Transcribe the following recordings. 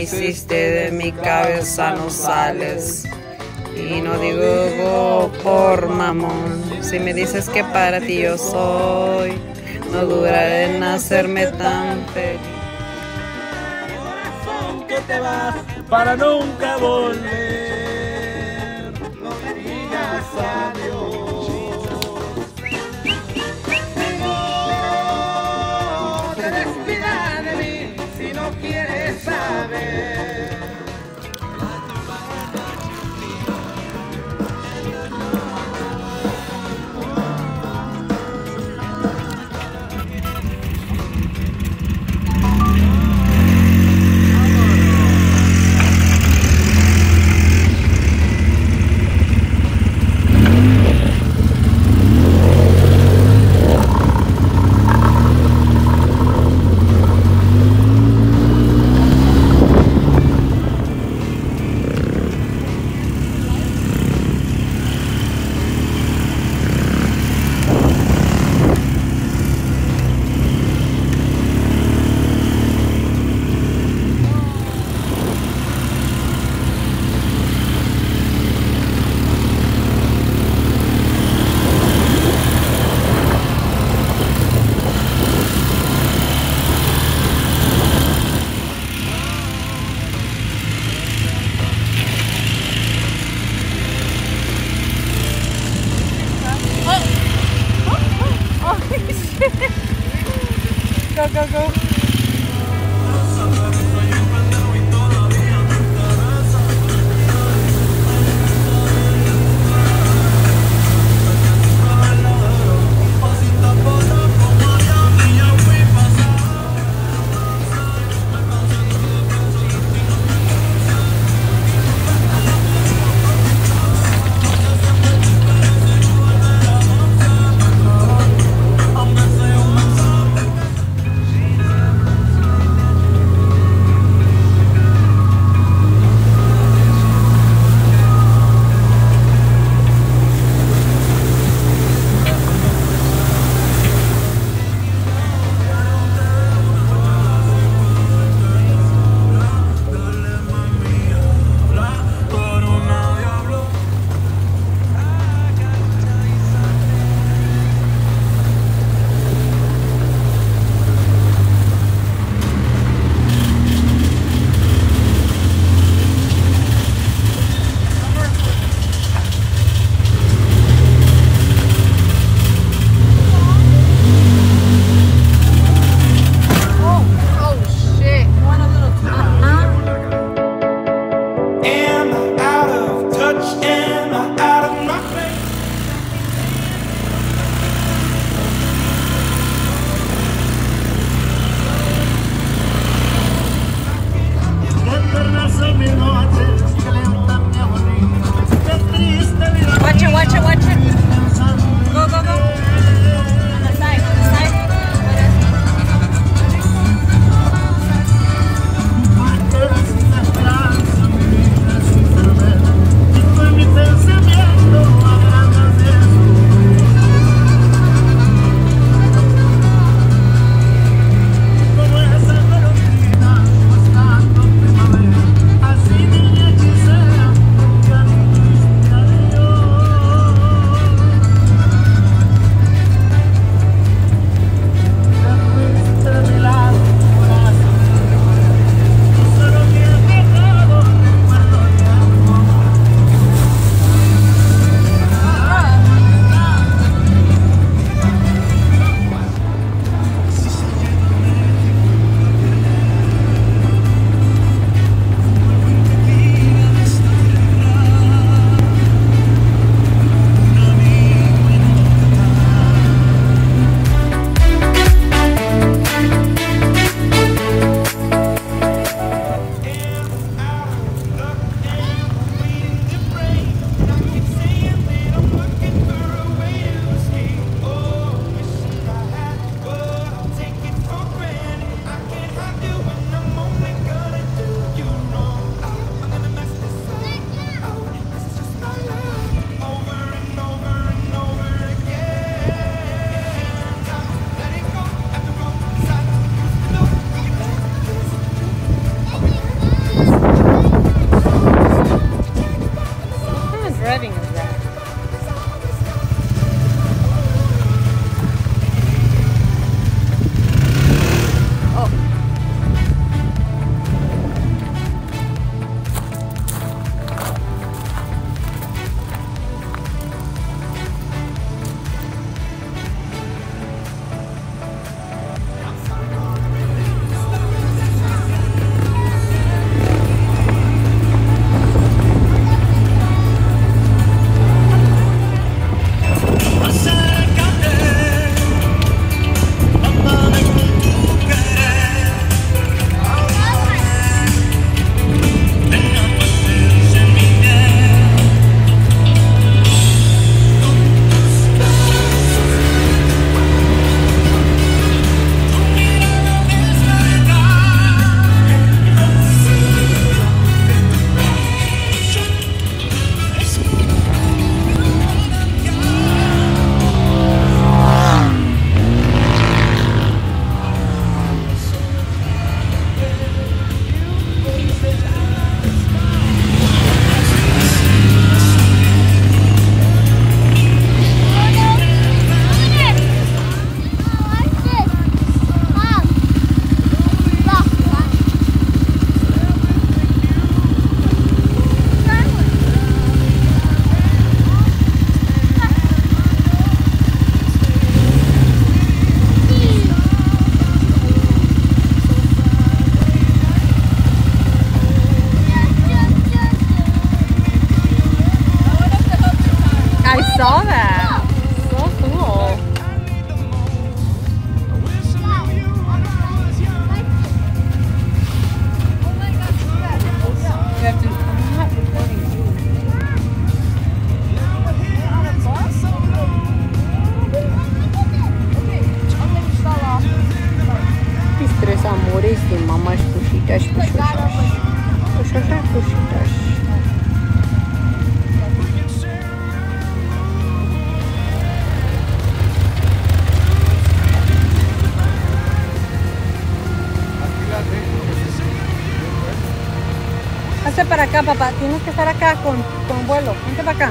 hiciste, de mi cabeza no sales. Y no digo por mamón. Si me dices que para ti yo soy, no duraré en hacerme tan feliz. que te vas para nunca volver. Hazte para acá, papá. Tienes que estar acá con, con vuelo. Vente para acá.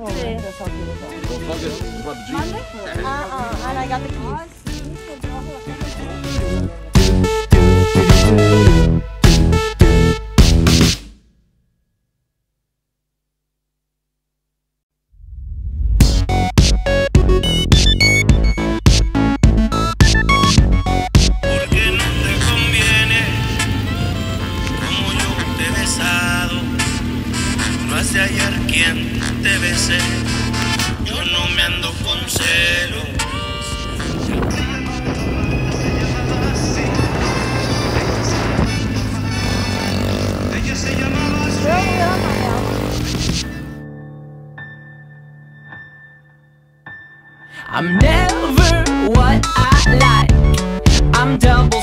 Marvel Land or something it. the Uh-uh, and I got the keys. I'm never what I like I'm double